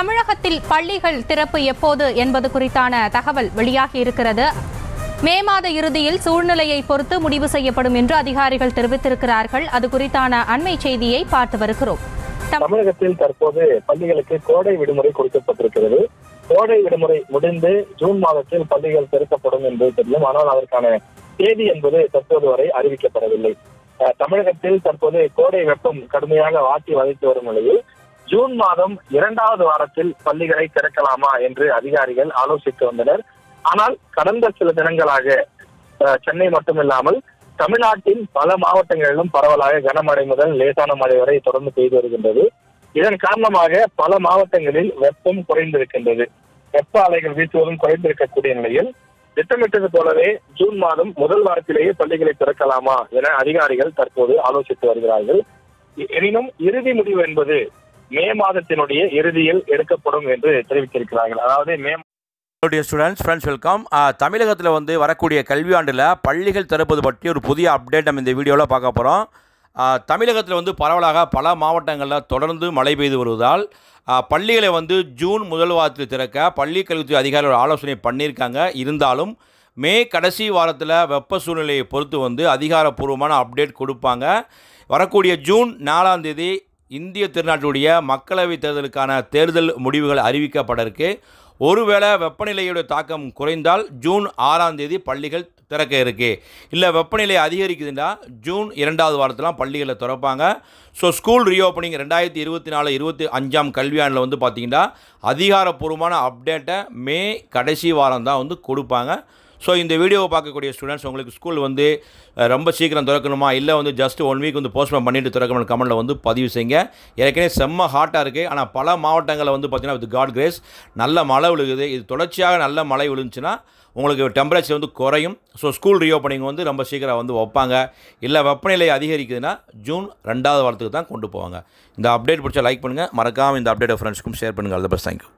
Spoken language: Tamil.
தமிழகத்தில் பள்ளிகள் திறப்பு எப்போது என்பது குறித்தான தகவல் வெளியாகி இருக்கிறது. மே மாத இறுதியில் சூழ்நிலையை பொறுத்து முடிவு செய்யப்படும் என்று அதிகாரிகள் தெரிவித்திருக்கிறார்கள். அது குறித்தான அண்மை செய்தியை பார்த்து வருகிறோம். தமிழகத்தில் தற்போது பள்ளிகளுக்கு கோடை விடுமுறை கொடுக்கப்பட்டிருக்கிறது. கோடை விடுமுறை முடிந்து ஜூன் மாதத்தில் பள்ளிகள் திறக்கப்படும் என்பது தெரியும். ஆனால் அதற்கான தேதி என்பது தற்போது வரை அறிவிக்கப்படவில்லை. தமிழகத்தில் தற்போது கோடை வெப்பம் கடுமையாக வாட்டி வதைத்து வரும் நிலையில் ஜூன் மாதம் இரண்டாவது வாரத்தில் பள்ளிகளை திறக்கலாமா என்று அதிகாரிகள் ஆலோசித்து வந்தனர். ஆனால் கடந்த சில தினங்களாக சென்னை மட்டுமில்லாமல் தமிழ்நாட்டின் பல மாவட்டங்களிலும் பரவலாக கனமழை முதல் லேசான மழை வரை தொடர்ந்து பெய்து வருகின்றது. இதன் காரணமாக பல மாவட்டங்களில் வெப்பம் குறைந்திருக்கின்றது. வெப்ப அலைகள் வீசுவதும் குறைந்திருக்கக்கூடிய நிலையில் திட்டமிட்டது போலவே ஜூன் மாதம் முதல் வாரத்திலேயே பள்ளிகளை திறக்கலாமா என அதிகாரிகள் தற்போது ஆலோசித்து வருகிறார்கள். எனினும் இறுதி முடிவு என்பது மே மாதத்தினுடைய இறுதியில் எடுக்கப்படும் என்று தெரிவித்திருக்கிறார்கள். அதாவது my dear students friends welcome தமிழகத்தில் வந்து வரக்கூடிய கல்வியாண்டில் பள்ளிகள் திறப்பது பற்றி ஒரு புதிய அப்டேட் நம்ம இந்த வீடியோவில் பார்க்க போகிறோம் தமிழகத்தில் வந்து பரவலாக பல மாவட்டங்களில் தொடர்ந்து மழை பெய்து வருவதால் பள்ளிகளை வந்து ஜூன் முதல் வாரத்தில் திறக்க பள்ளி கல்வித்துறை அதிகாரிகள் ஆலோசனை பண்ணியிருக்காங்க. இருந்தாலும் மே கடைசி வாரத்தில் வெப்ப சூழ்நிலையை பொறுத்து வந்து அதிகாரப்பூர்வமான அப்டேட் கொடுப்பாங்க. வரக்கூடிய ஜூன் நாலாம் தேதி இந்திய திருநாட்டுடைய மக்களவைத் தேர்தலுக்கான தேர்தல் முடிவுகள் அறிவிக்கப்பட இருக்கு. ஒருவேளை வெப்பநிலையுடைய தாக்கம் குறைந்தால் ஜூன் ஆறாம் தேதி பள்ளிகள் திறக்க இருக்கு. இல்லை வெப்பநிலை அதிகரிக்குதுன்னா ஜூன் இரண்டாவது வாரத்தில் பள்ளிகளை திறப்பாங்க. ஸோ ஸ்கூல் ரீஓப்பனிங் ரெண்டாயிரத்தி இருபத்தி நாலு இருபத்தி அஞ்சாம் கல்வியாண்டில் வந்து பார்த்திங்கன்னா அதிகாரப்பூர்வமான அப்டேட்டை மே கடைசி வாரம் தான் வந்து கொடுப்பாங்க. ஸோ இந்த வீடியோவை பார்க்கக்கூடிய ஸ்டூடெண்ட்ஸ் உங்களுக்கு ஸ்கூல் வந்து ரொம்ப சீக்கிரம் திறக்கணுமா? இல்லை வந்து ஜஸ்ட் ஒன் வீக் வந்து போஸ்ட்போன் பண்ணிட்டு திறக்கணும் கமெண்ட்டில் வந்து பதிவு செய்யுங்க. ஏற்கனவே செம்ம ஹாட்டாக இருக்குது ஆனால் பல மாவட்டங்களில் வந்து பார்த்திங்கன்னா வித் காட் கிரேஸ் நல்ல மழை விழுகுது. இது தொடர்ச்சியாக நல்ல மழை விழுந்துச்சுன்னா உங்களுக்கு டெம்பரேச்சர் வந்து குறையும். ஸோ ஸ்கூல் ரீஓப்பனிங் வந்து ரொம்ப சீக்கிரம் வந்து வைப்பாங்க. இல்லை வெப்பநிலை அதிகரிக்குதுன்னா ஜூன் ரெண்டாவது வாரத்துக்கு தான் கொண்டு போவாங்க. இந்த அப்டேட் பிடிச்சா லைக் பண்ணுங்கள் மறக்காமல் இந்த அப்டேட்டை ஃப்ரெண்ட்ஸ்க்கும் ஷேர் பண்ணுங்கள் அது பெஸ்ட் தேங்க்யூ